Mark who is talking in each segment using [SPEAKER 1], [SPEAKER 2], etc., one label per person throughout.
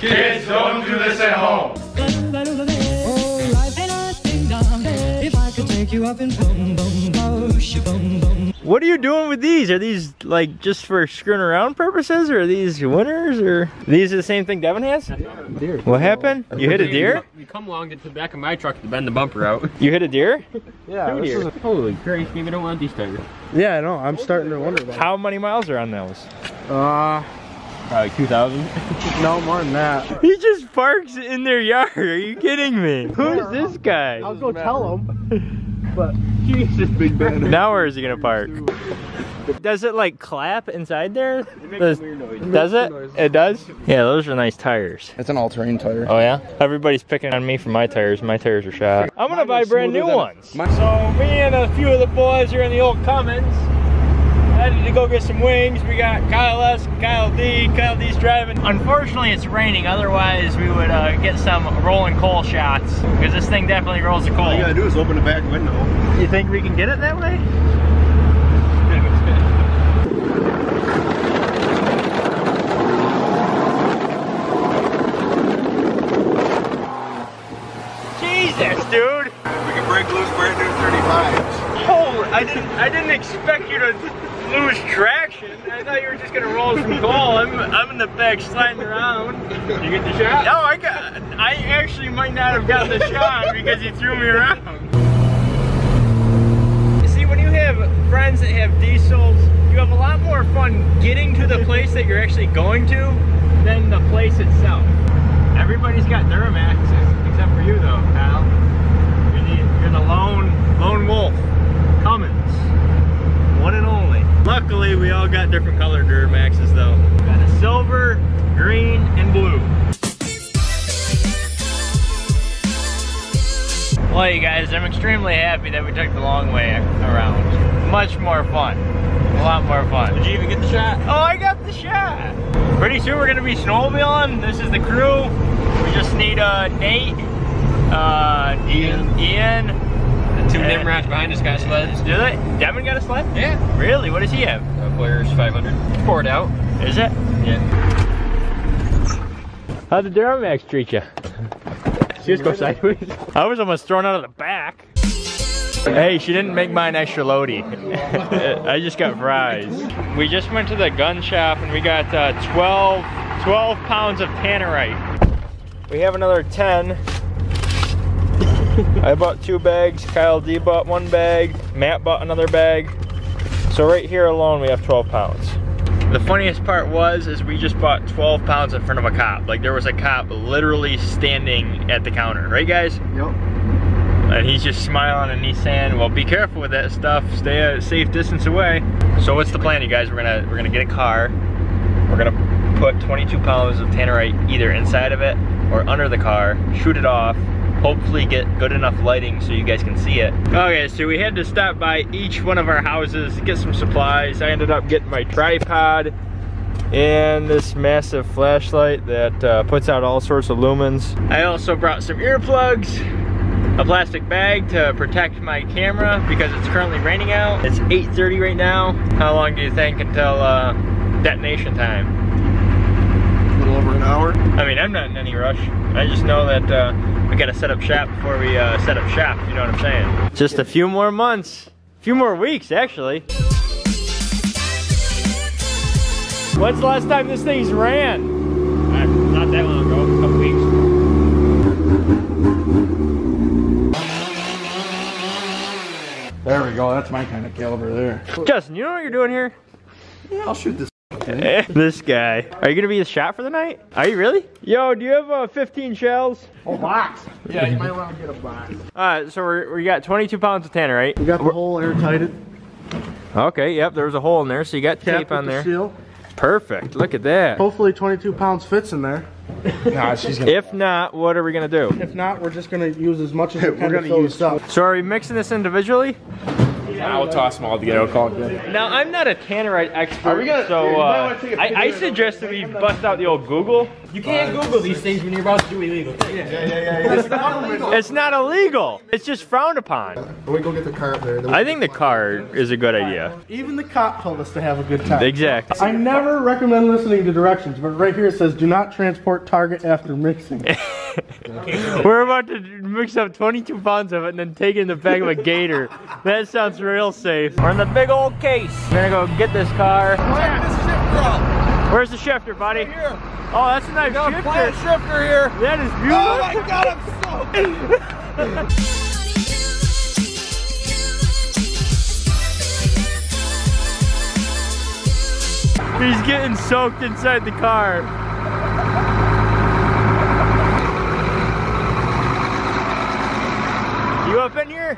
[SPEAKER 1] Kids, don't do this at home.
[SPEAKER 2] Oh, life ain't a ding dong. If I could take you up and boom, boom, boom, boom, boom.
[SPEAKER 3] What are you doing with these? Are these like just for screwing around purposes or are these winners or these are the same thing Devin has?
[SPEAKER 4] Deer.
[SPEAKER 3] What happened? You hit a deer?
[SPEAKER 4] You come along to the back of my truck to bend the bumper out.
[SPEAKER 3] You hit a deer?
[SPEAKER 4] Yeah,
[SPEAKER 3] Two deer.
[SPEAKER 4] Holy Christ, maybe I don't want these tires.
[SPEAKER 5] Yeah, I know. I'm starting to wonder about
[SPEAKER 3] How many miles are on those?
[SPEAKER 5] it. Uh,
[SPEAKER 4] Probably 2,000.
[SPEAKER 5] no more than that.
[SPEAKER 3] He just parks in their yard. Are you kidding me? Who's this guy?
[SPEAKER 5] I'll go tell him. But
[SPEAKER 4] Jesus, big man.
[SPEAKER 3] Now where is he gonna park? Does it like clap inside there? It Does, it? does it? It does? Yeah, those are nice tires.
[SPEAKER 5] it's an all-terrain tire.
[SPEAKER 3] Oh yeah? Everybody's picking on me for my tires. My tires are shot. I'm gonna
[SPEAKER 5] Mine
[SPEAKER 3] buy brand new ones.
[SPEAKER 5] Mine-
[SPEAKER 3] So me and a few of the boys are in the old Cummins. Headed to go get some wings. We got Kyle S, Kyle D. Kyle D's driving. Unfortunately, it's raining. Otherwise, we would uh, get some rolling coal shots because this thing definitely rolls the coal.
[SPEAKER 6] All you gotta do is open the back window.
[SPEAKER 3] You think we can get it that way? Jesus, dude!
[SPEAKER 6] We can break loose brand new 35s.
[SPEAKER 3] I didn't I didn't expect you to lose traction. I thought you were just gonna roll some coal. I'm I'm in the back sliding around.
[SPEAKER 4] You get the shot?
[SPEAKER 3] No, I got I actually might not have gotten the shot because you threw me around. You see, when you have friends that have diesels, you have a lot more fun getting to the place that you're actually going to than the place itself. Everybody's got Duramaxes except for you though, pal. You're the, you're the lone lone wolf. Cummins. One and only. Luckily, different colored Duramaxes though. Got a silver, green, and blue. Well, you guys, I'm extremely happy that we took the long way around. Much more fun. A lot more fun.
[SPEAKER 4] Did you even get the shot?
[SPEAKER 3] Oh, I got the shot. Pretty soon we're gonna be snowmobiling. This is the crew. We just need uh, Nate, uh, Ian, Ian.
[SPEAKER 4] The two Nimrods behind us got sleds.
[SPEAKER 3] Do they? Devin got a sled?
[SPEAKER 4] Yeah.
[SPEAKER 3] Really? What does he have?
[SPEAKER 4] Polaris 500. Pour it out.
[SPEAKER 3] Is it?
[SPEAKER 4] Yeah.
[SPEAKER 3] How'd the Duramax treat you?
[SPEAKER 4] See us go sideways.
[SPEAKER 3] I was almost thrown out of the back. Hey, she didn't make mine extra loady. I just got fries. We just went to the gun shop and we got uh, 12, 12 pounds of tannerite. We have another 10. I bought two bags, Kyle D bought one bag, Matt bought another bag. So right here alone we have 12 pounds. The funniest part was is we just bought 12 pounds in front of a cop. Like there was a cop literally standing at the counter, right guys?
[SPEAKER 5] Yep.
[SPEAKER 3] And he's just smiling and he's saying, well, be careful with that stuff. Stay a safe distance away. So what's the plan, you guys? We're gonna we're gonna get a car. We're gonna put 22 pounds of tannerite either inside of it or under the car, shoot it off, hopefully get good enough lighting so you guys can see it. Okay, so we had to stop by each one of our houses, to get some supplies. I ended up getting my tripod and this massive flashlight that uh, puts out all sorts of lumens. I also brought some earplugs, a plastic bag to protect my camera because it's currently raining out. It's 8.30 right now. How long do you think until uh, detonation time?
[SPEAKER 6] A little over an hour.
[SPEAKER 3] I mean, I'm not in any rush. I just know that uh, we gotta set up shop before we uh, set up shop, you know what I'm saying? Just a few more months. A few more weeks, actually. When's the last time this thing's ran? Uh, not that long ago, a couple weeks.
[SPEAKER 5] There we go. That's my kind of caliber there.
[SPEAKER 3] Justin, you know what you're doing here?
[SPEAKER 6] Yeah, I'll shoot this.
[SPEAKER 3] this guy. Are you gonna be the shot for the night? Are you really? Yo, do you have uh, 15 shells?
[SPEAKER 5] A box. Yeah, you might want to get a box.
[SPEAKER 3] Alright, so we're, we got 22 pounds of tannerite.
[SPEAKER 5] We got the hole airtighted.
[SPEAKER 3] Okay, yep, there was a hole in there, so you got
[SPEAKER 5] Cap
[SPEAKER 3] tape
[SPEAKER 5] with
[SPEAKER 3] on
[SPEAKER 5] the
[SPEAKER 3] there.
[SPEAKER 5] seal.
[SPEAKER 3] Perfect, look at that.
[SPEAKER 5] Hopefully 22 pounds fits in there. nah, she's gonna.
[SPEAKER 3] If not, what are we gonna do?
[SPEAKER 5] If not, we're just gonna use as much as we
[SPEAKER 6] We're
[SPEAKER 5] can to
[SPEAKER 6] gonna
[SPEAKER 5] fill
[SPEAKER 6] use
[SPEAKER 5] this up.
[SPEAKER 3] So are we mixing this individually?
[SPEAKER 4] I'll toss them all together. I'll call it good.
[SPEAKER 3] Now, I'm not a tannerite expert,
[SPEAKER 5] Are we gonna-
[SPEAKER 3] so
[SPEAKER 5] you
[SPEAKER 3] uh,
[SPEAKER 5] wanna take a
[SPEAKER 3] I, I
[SPEAKER 5] picture of
[SPEAKER 3] suggest that we bust out the old Google
[SPEAKER 4] You can't Google these things when you're about to do illegal things.
[SPEAKER 3] It's not illegal. It's just frowned upon.
[SPEAKER 6] When we go get the car up there.
[SPEAKER 3] I think the car is a good idea.
[SPEAKER 5] Even the cop told us to have a good time.
[SPEAKER 3] Exactly.
[SPEAKER 5] I never recommend listening to directions, but right here it says do not transport target after mixing.
[SPEAKER 3] We're about to mix up 22 pounds of it and then take it in the back of a gator. That sounds real safe. We're in the big old case. We're gonna go get this car. Where's the shifter, buddy? Here. Oh, that's a nice shifter.
[SPEAKER 6] shifter here.
[SPEAKER 3] That is beautiful.
[SPEAKER 6] Oh my god, I'm so
[SPEAKER 3] He's getting soaked inside the car. You up in here?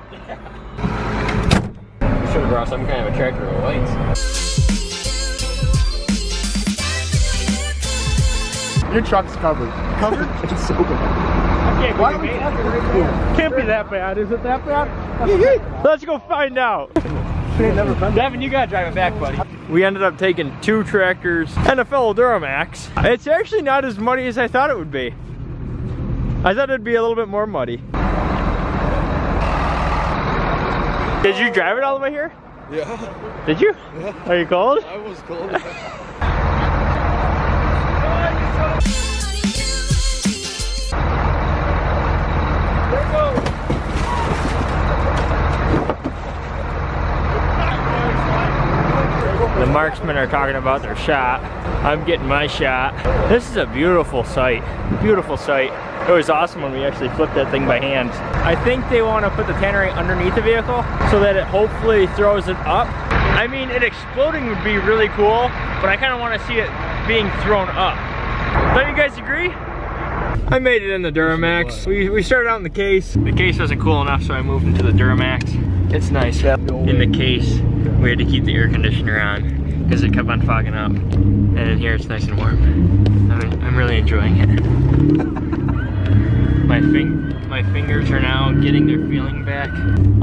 [SPEAKER 4] Should have brought some kind of a tractor with lights.
[SPEAKER 5] Your truck's covered. Covered? it's so bad. Why are we right? Can't be that bad. Is it that bad?
[SPEAKER 3] Let's go find out.
[SPEAKER 5] She ain't never been.
[SPEAKER 3] Devin, you gotta drive it back, buddy. We ended up taking two tractors and a fellow Duramax. It's actually not as muddy as I thought it would be. I thought it'd be a little bit more muddy. Did you drive it all the way here?
[SPEAKER 6] Yeah,
[SPEAKER 3] Did you? Are you cold?
[SPEAKER 6] I was cold.
[SPEAKER 3] The marksmen are talking about their shot. I'm getting my shot. This is a beautiful sight. Beautiful sight. It was awesome when we actually flipped that thing by hand. I think they want to put the tannery underneath the vehicle so that it hopefully throws it up. I mean, it exploding would be really cool, but I kind of want to see it being thrown up. Don't you guys agree? I made it in the Duramax. We, we started out in the case. The case wasn't cool enough, so I moved into the Duramax. It's nice. In the case, we had to keep the air conditioner on because it kept on fogging up. And in here, it's nice and warm. I'm, I'm really enjoying it. My fing my fingers are now getting their feeling back.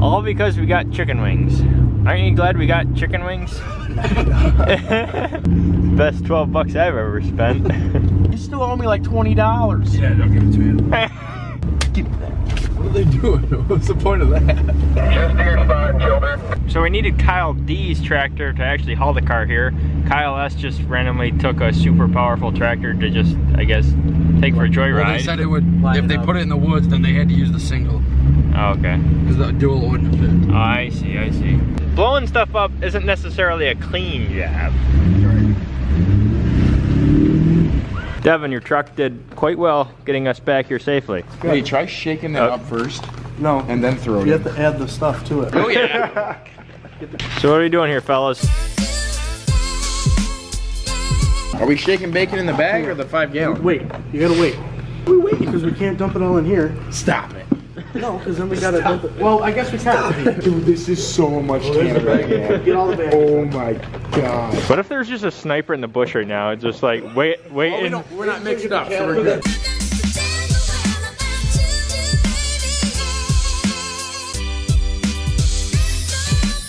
[SPEAKER 3] All because we got chicken wings. Aren't you glad we got chicken wings? Best 12 bucks I've ever spent.
[SPEAKER 5] You still owe me like $20.
[SPEAKER 6] Yeah, don't give it to me. What are doing? What's the point of that?
[SPEAKER 3] So we needed Kyle D's tractor to actually haul the car here. Kyle S just randomly took a super powerful tractor to just, I guess, take for a
[SPEAKER 7] Well, they
[SPEAKER 3] joyride.
[SPEAKER 7] said it would, if they put it in the woods, then they had to use the single.
[SPEAKER 3] Oh, okay.
[SPEAKER 7] Because the dual wouldn't fit.
[SPEAKER 3] Oh, I see, I see. Blowing stuff up isn't necessarily a clean job. Devin, your truck did quite well getting us back here safely.
[SPEAKER 4] Hey, try shaking that
[SPEAKER 3] Oh.
[SPEAKER 4] up first
[SPEAKER 5] No.
[SPEAKER 4] and then throw it
[SPEAKER 5] You
[SPEAKER 4] in.
[SPEAKER 5] have to add the stuff to it.
[SPEAKER 3] Oh yeah. so what are we doing here, fellas?
[SPEAKER 4] Are we shaking bacon in the bag or the five gallon?
[SPEAKER 5] Wait, you gotta wait. We wait because we can't dump it all in here.
[SPEAKER 4] Stop it.
[SPEAKER 5] No, because then we gotta dump it. Well, I guess we can.
[SPEAKER 4] Dude, this is so much tanner bag.
[SPEAKER 5] Get all the bags.
[SPEAKER 4] Oh my god.
[SPEAKER 3] What if there's just a sniper in the bush right now? It's just like, wait, wait.
[SPEAKER 7] Oh, we
[SPEAKER 3] in-
[SPEAKER 7] don't, we're not mixed up, so we're good.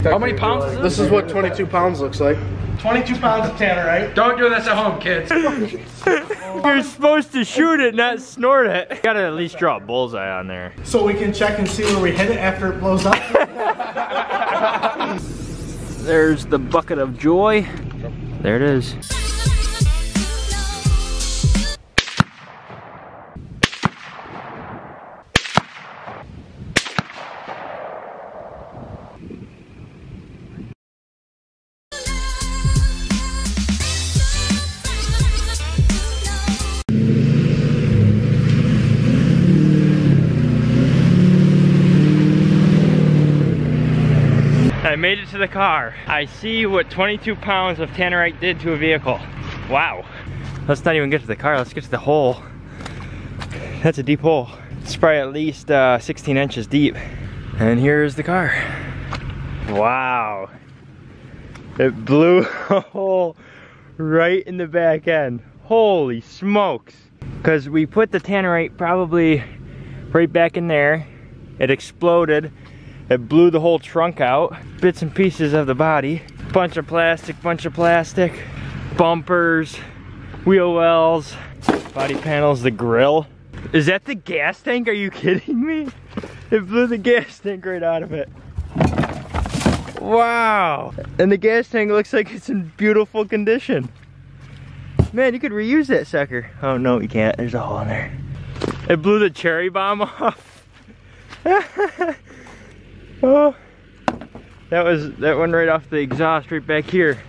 [SPEAKER 7] How many pounds is this?
[SPEAKER 5] This is what 22 pounds looks like. 22 pounds of tannerite.
[SPEAKER 4] Don't do this at home, kids.
[SPEAKER 3] You're supposed to shoot it, not snort it. You gotta at least draw a bullseye on there.
[SPEAKER 5] So we can check and see where we hit it after it blows up.
[SPEAKER 3] There's the bucket of joy. There it is. Made it to the car. I see what 22 pounds of tannerite did to a vehicle. Wow. Let's not even get to the car, let's get to the hole. That's a deep hole. It's probably at least uh, 16 inches deep. And here's the car. Wow. It blew a hole right in the back end. Holy smokes. Because we put the tannerite probably right back in there. It exploded. It blew the whole trunk out. Bits and pieces of the body. Bunch of plastic, bunch of plastic. Bumpers, wheel wells. Body panels, the grill. Is that the gas tank? Are you kidding me? It blew the gas tank right out of it. Wow. And the gas tank looks like it's in beautiful condition. Man, you could reuse that sucker. Oh no, you can't. There's a hole in there. It blew the cherry bomb off. Oh. That was that one right off the exhaust right back here.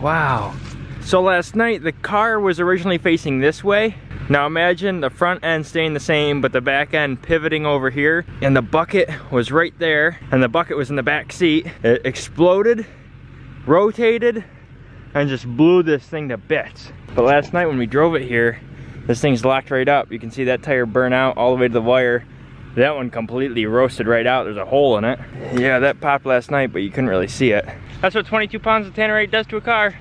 [SPEAKER 3] Wow. So last night the car was originally facing this way. Now imagine the front end staying the same but the back end pivoting over here and the bucket was right there and the bucket was in the back seat. It exploded, rotated, and just blew this thing to bits. But last night when we drove it here, this thing's locked right up. You can see that tire burn out all the way to the wire. That one completely roasted right out. There's a hole in it. Yeah, that popped last night, but you couldn't really see it. That's what 22 pounds of Tannerite does to a car.